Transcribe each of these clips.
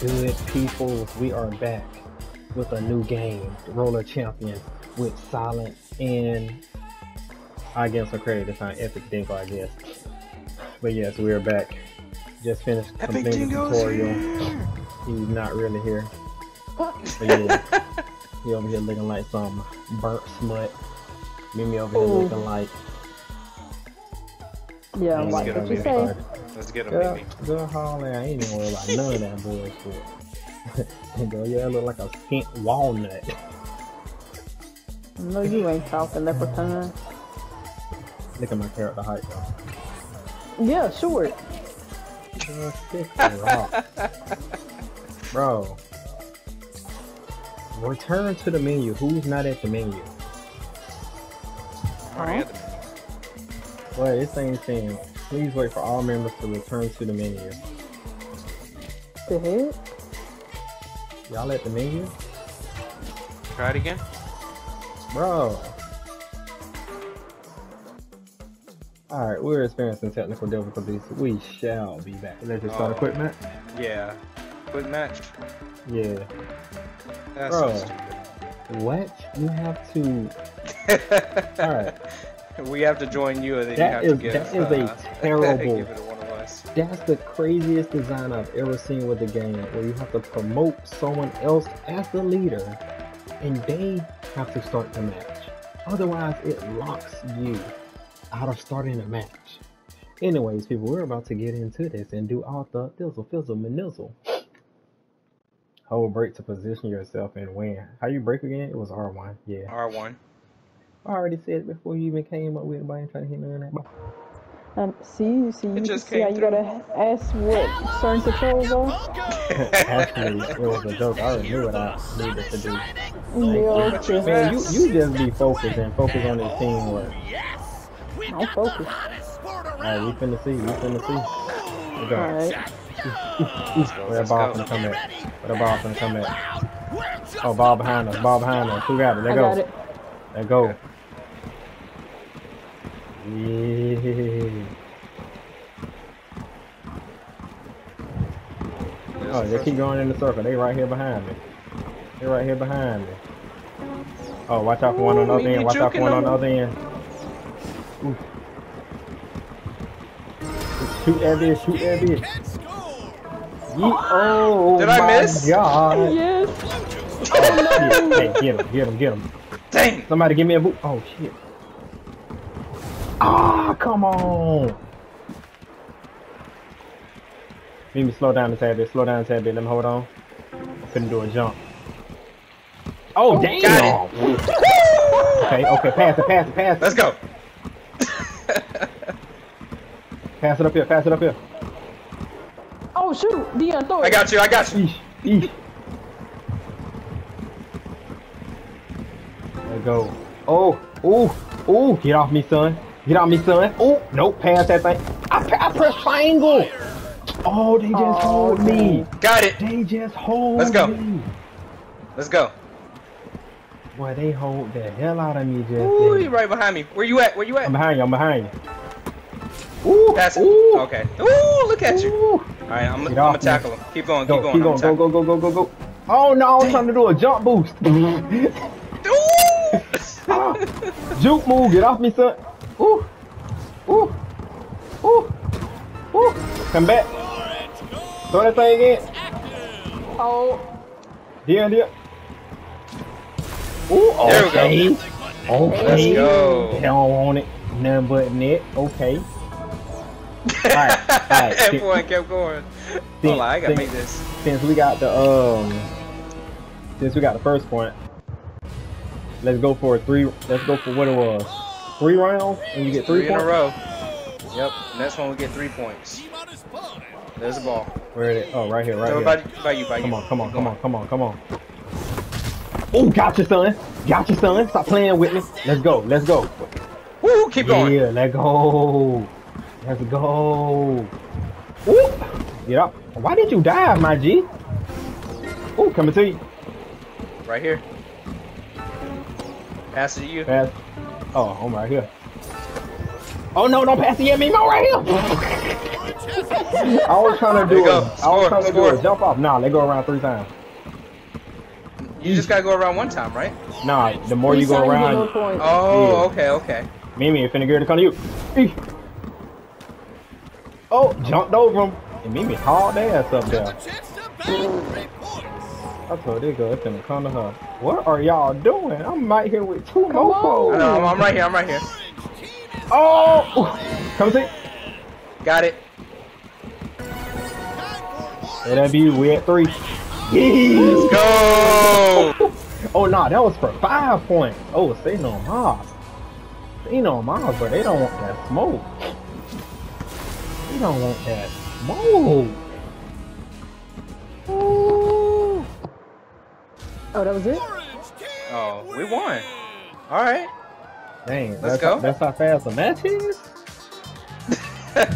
good people? We are back with a new game, Roller Champions, with Silent and I guess some credit to find Epic Dingo, I guess. But yes, we are back. Just finished Epic completing the tutorial. here. He's not really here. But yeah, he over here looking like some burnt smut. Mimi over here Ooh. looking like Yeah, Let's like what on you say. retarded. Let's get him, Girl, baby. girl, Holly, I ain't even worried about none of that bullshit. and girl, yeah, I look like a skint walnut. No, you ain't talking leprechaun. Look at my character height, though. Yeah, short. Girl, kick rock. Bro. Return to the menu. Who's not at the menu? Alright. at the- Well, this thing saying, please wait for all members to return to the menu. The heck? Y'all at the menu? Try it again. Bro. Alright, we're experiencing technical difficulties. We shall be back. Let's just start Oh. a quick match. Yeah. Quick match. Yeah. That's Bro. so What? You have to. Alright. We have to join you, and then That you is- have to give. that is a uh, terrible- it to one of us. That's the craziest design I've ever seen with the game, where you have to promote someone else as the leader, and they have to start the match. Otherwise, it locks you out of starting a match. Anyways, people, we're about to get into this and do all the thizzle, fizzle, manizzle. Hold break to position yourself and win. How you break again? It was R1. Yeah. R one. I already said it before you even came up with it, but I ain't trying to hit none of that. Um, see, see, you just see how came you gotta ask what certain controls are. Actually, it was a joke. I already knew what I needed to do. Yeah, you just, Man, you, you just be focused and focus on this teamwork. I'm focused. Alright, we finna see, we finna see. We go. Alright. Where that ball finna come at? Where the ball finna come at? Oh, ball behind us, ball behind us. Who got it? Let I go. got. Let go. Yeah. Oh, they keep going in the circle. They right here behind me. They right here behind me. Oh, watch out for one on the other end. Watch out for one on the other end. Ooh. Shoot that bitch. Shoot that bitch. Ye- oh, Did I miss? God. Yes. Oh, shit. Hey, get him, get him, get him. Dang. Somebody give me a boot. Oh, shit. Ah, come on. Let me slow down a tad bit. Slow down a tad bit. Let me hold on. I'm finna do a jump. Oh, damn. got Okay, okay. Pass it, pass it, pass it. Let's go. Pass it up here, pass it up here. Oh shoot, Dion, throw it. I got you. I got you. Eesh, eesh. Let go. Oh, oh, oh, get off me, son. Get off me, son. Oh, nope, pass that thing. I, I pressed triangle. Oh, they just Oh, hold me. Got it. They just hold me. Let's go. me. Let's go. Boy, they hold the hell out of me just Ooh, you right behind me. Where you at? Where you at? I'm behind you, I'm behind you. Ooh, Pass it. ooh, Okay. Ooh, look at you. ooh. All right, I'm, I'm gonna tackle him. Keep going. Go, Keep going. keep going, go, go, go, go, go, go. Oh no, I'm trying to do a jump boost. Ooh. Ah, Juke move, get off me, son. Ooh, ooh, ooh, ooh. Come back. Throw that thing again. Oh, Here, here. Ooh, There we go. okay. Okay. Let's go. They don't want it. Nothing but net. Okay. Alright, alright. Everyone kept going. Hold on, I gotta make this. Since we got the um, since we got the first point, let's go for a three. Let's go for what it was. Three rounds, and you get three, Three in a row. Yep. Next one we get three points. There's the ball. Where it? Oh, right here, right So here. by, by you, by you. Come on, come on, come on, come on, come on. Oh, gotcha, son. Gotcha, son. Stop playing with me. Let's go. Let's go. Woo, keep going. Yeah, let's go. Let's go. Ooh. Get up. Why did you dive, my G? Ooh, coming to you. Right here. Pass it to you. Pass. Oh, I'm right here. Oh no, don't pass the yet, me. I'm right here. I was trying to do it. I was trying to score. do a jump off. Nah, they go around three times. You just gotta go around one time, right? Nah, the more you Each go time get no around. Oh, Yeah. okay, okay. Mimi finna get it to come to you. Oh, jumped over him. And Mimi hauled their ass up there. I told this girl it's finna come to her. What are y'all doing? I'm right here with two on. I know, I'm, I'm right here, I'm right here. Oh! Come see. Got it. Hey, that be we at three. Yeah. Go! Oh no, that was for five points. Oh, say no more. Say no more, but they don't want that smoke. They don't want that smoke. Oh, that was it? Oh, we won. Alright. Dang, Let's that's go. How, that's how fast the match is.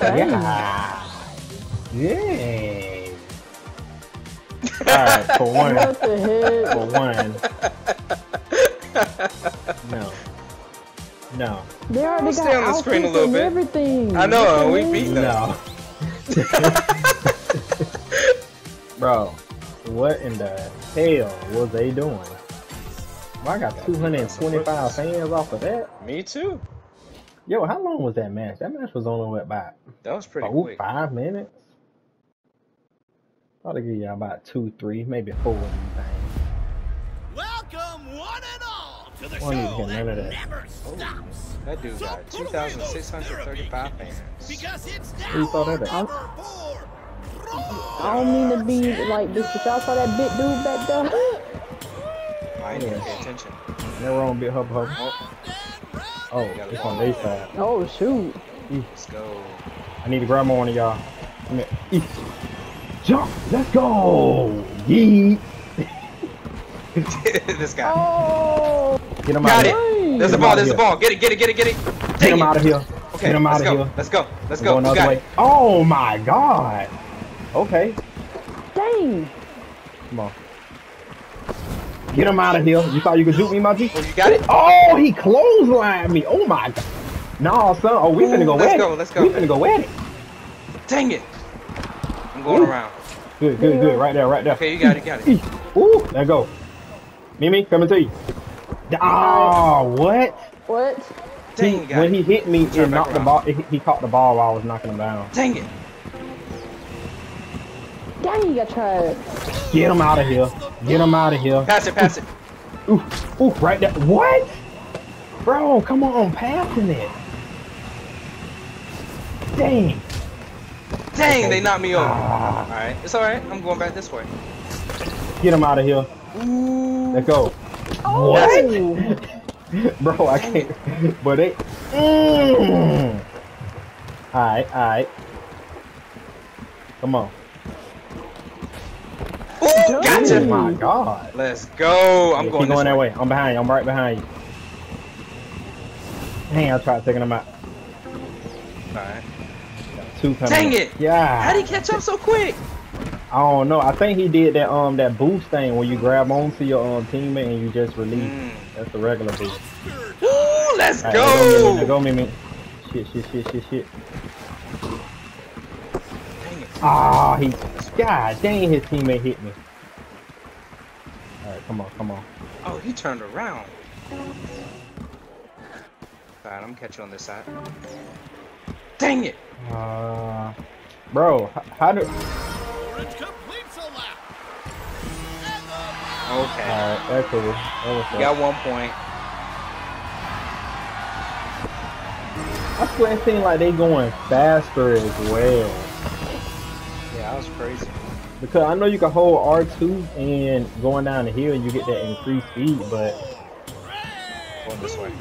Yeah. Yeah. All right, for one, What the heck? for one. No. No. They already Stay got on the screen a little bit. everything. I know, What we beat heck? them. No. Bro, what in the hell was they doing? Well, I got 225 fans off of that. Me too. Yo, how long was that match? That match was only what about That was pretty four, quick. five minutes? Probably give y'all about two, three, maybe four of these things. Welcome, one and all, to the Won't show get none that of that. never oh, stops. That dude So got put away those 2,635 fans. Because it's now Who saw I don't mean to be like this, but y'all saw that big dude back there? I didn't even Yeah. pay attention. Never wrong, bit hub hub. Oh, Oh, it's on their side. Oh, shoot. let's go. I need to grab one of y'all. Come here. Eat. Jump! Let's go! Yeet! this guy. Oh! Get him Got out of here. There's a Get him ball. There's a ball. Get it. Get it. Get it. Get it. Get Dang him it. out of here. Okay. Get him out of go. here. Let's go. Let's go. going the You other way. it. Oh my god! Okay, Dang! come on. Get him out of here. You thought you could juke me, my G? Oh, you got it. Oh, he clotheslined me. Oh my god. No, son. Oh, we Ooh, finna go let's at go, it. let's go. We finna go at it. Dang it. I'm going Ooh. around. Good, good, good. Right there, right there. Okay, you got it. Got it. Eeh. Ooh, there go. Mimi, coming to you. Oh, what? What? Dang, He- you when it. he hit me, Turn it back knocked the ball. He, he caught the ball while I was knocking him down. Dang it. Dang, got tried. Get him out of here. Get him out of here. Pass it. Pass it. Ooh, ooh, right there. What? Bro, come on, passing it. Dang. Dang, they knocked me over. Ah, All right, it's all right. I'm going back this way. get him out of here. Ooh. Let's go. Oh! What? Bro, I can't. But they. Mm. Alright, alright. Come on. Ooh, Oh gotcha. my god. Let's go. I'm Yeah, going keep this going that way. way. I'm behind you. I'm right behind you. Dang, I tried taking him out. All right. Two coming. Dang it. Yeah. How'd he catch up so quick? I don't know. I think he did that um that boost thing where you grab onto your um teammate and you just release. Mm. That's the regular boost. Ooh, let's Alright, Go, Mimi. go. Go, Mimi. Shit, shit, shit, shit, shit. Dang it. Ah, he. God dang, his teammate hit me. All right, come on, come on. Oh, he turned around. Alright, I'm catch you on this side. Dang it. Uh, bro, how do? Orange completes a lap. And the Okay. All right, that's cool. That was You cool. got one point. I swear it seemed like they going faster as well. Yeah, that was crazy. Because I know you can hold R2 and going down the hill and you get that increased speed, but Going this way.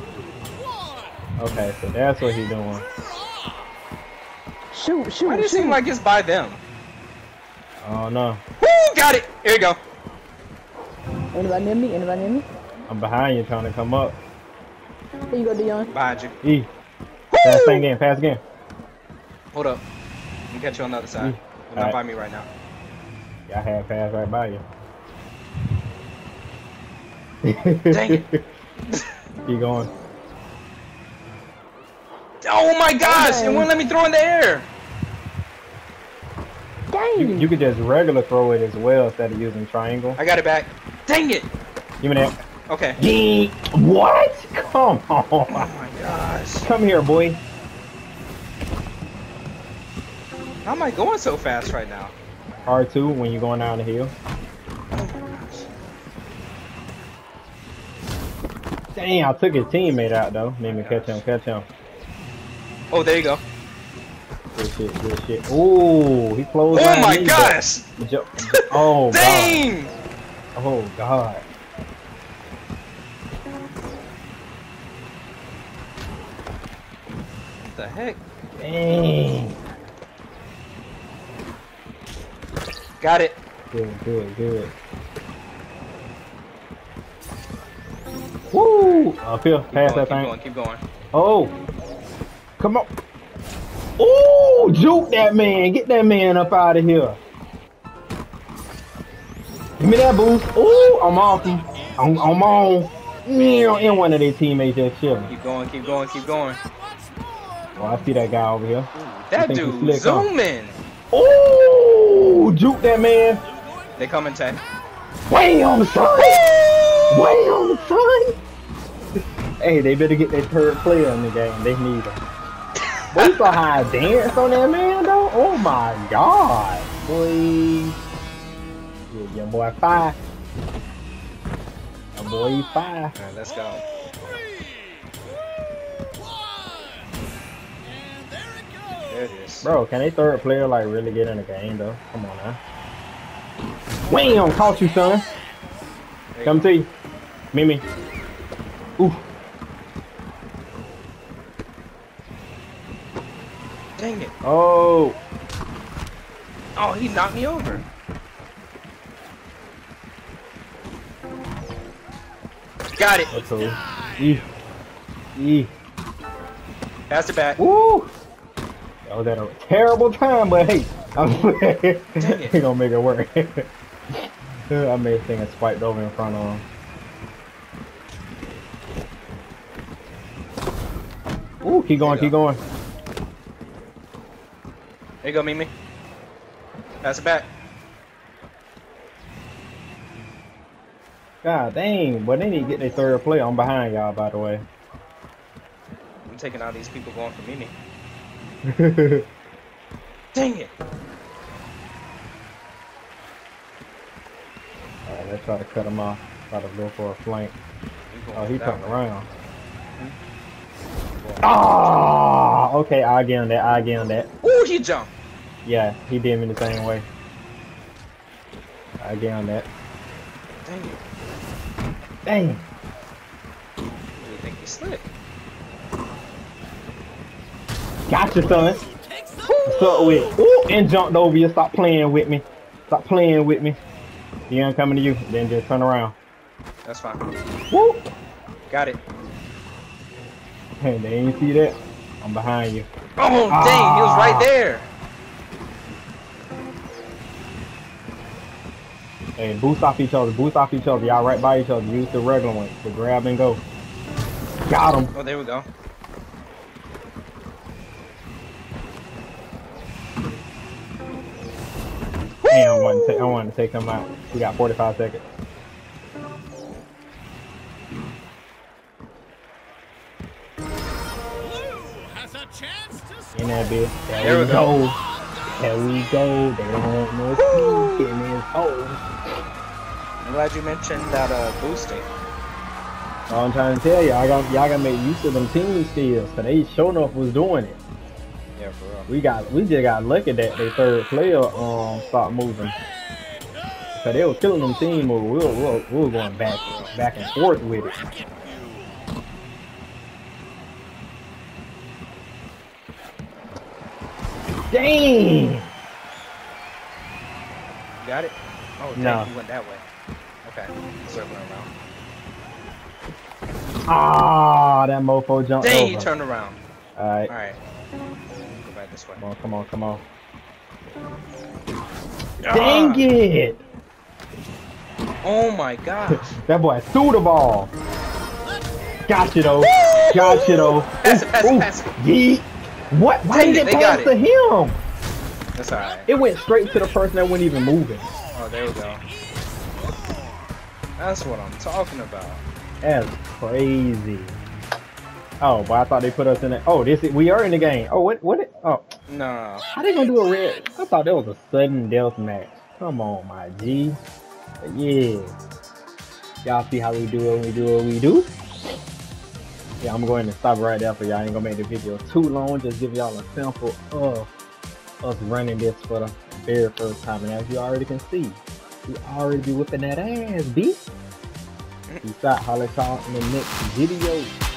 okay, so that's what he's doing. Shoot, shoot, Why does it seem like it's by them? Oh no, Woo, got it. Here you go. Anybody near me? Anybody near me? I'm behind you trying to come up. Here you go, Dion. Behind you. E, pass thing again, pass again. Hold up. Let me catch you on the other side. Mm. You're not Alright. by me right now. Yeah, I had pass right by you. Dang it. Keep going. Oh my gosh! It Dang. wouldn't let me throw in the air. You, you could just regular throw it as well instead of using triangle. I got it back. Dang it. Give me that. Okay. Yeet. What? Come on! Oh on. my gosh. Come here, boy. How am I going so fast right now? R2 when you're going down the hill. Dang, I took his teammate out though. Made me catch him, catch him. Oh, there you go. Good shit, good shit. Ooh, he closed. Oh my gosh. oh god. Dang. Oh god. What the heck? Dang. Got it. Good, good, good. Woo! Up here, Keep pass going, that keep thing. going, keep going. Oh! Come on! Ooh! Juke that man! Get that man up out of here! Give me that boost! Ooh! I'm off him! I'm, I'm on! Meow, And one of their teammates just chilling. Keep going, keep going, keep going. Oh, I see that guy over here. That think he's dude slick, huh? zooming. Ooh! Juke that man! They coming, Tay. Wham, son! Wham, son! hey, they better get their third player in the game. They need you saw how I dance on that man, though? Oh my god. Boy. Yeah, young boy five. Young boy five. All right, let's go. There it is. Bro, can they third player, like, really get in the game, though? Come on now. Wham! Caught you, son. You Come go. to you. Mimi. Ooh. Dang it. Oh. Oh, he knocked me over. Got it. That's cool. Eee. Eee. Pass it back. Woo! That was at a terrible time, but hey, I'm gonna make it work. I made a thing and swiped over in front of him. Ooh, keep going, keep going. There you go, Mimi. Pass it back. God dang, but they need to get their third play. I'm behind y'all, by the way. I'm taking out these people going for Mimi. Alright, Dang it. let's try to cut him off. Try to go for a flank. Oh, he turned around. Going- Ah, okay, I get on that. I get on that. Ooh, he jumped. Yeah, he did me the same way. I get on that. Dang it. Dang. You think he's slick? Gotcha, son. What's up with? Ooh, and jumped over you. Stop playing with me. Stop playing with me. He ain't coming to you. Then just turn around. That's fine. Woo! Got it. Hey, they ain't see that. I'm behind you. Oh, dang, he was right Ah. there. Hey, boost off each other. Boost off each other. Y'all right by each other. Use the regular one to grab and go. Got him. Oh, there we go. Damn, I wanted, to I wanted to take him out. We got 45 seconds. Blue has a chance to score. In that bitch. There, There we we go. go. There we go. They don't want no speed in his hole. I'm glad you mentioned that uh, boosting. All I'm trying to tell you, I got y'all gotta make use of them team steals. Cause they sure enough was doing it. Yeah, for real. We got we just got lucky that they third player um stopped moving. Cause they were killing them team moves. We were, we were, we were going back back and forth with it. Dang! Got it? Oh, dang, No. he went that way. Okay, circling around. Ah, that mofo jumped Dang, he over. turned around. Alright, Alright. Back this way. come on, come on, come on. Ah! Dang it! Oh my gosh. That boy threw the ball. Got you though. Got you though. Pass it, pass it, pass it. Yeet. What? Why Dang did it, pass to him? That's alright. It went straight to the person that wasn't even moving. Oh, there we go. That's what I'm talking about. That's crazy. Oh, but I thought they put us in it. Oh, this is, we are in the game. Oh, what? What? It, oh, No. how they gonna do a red? I thought that was a sudden death match. Come on, my G. Yeah. Y'all see how we do it when we do what we do? Yeah, I'm going to stop right there for y'all. I ain't gonna make the video too long. Just give y'all a sample of us running this for the very first time. And as you already can see, we already be whipping that ass, B. Peace out. Holla y'all in the next video.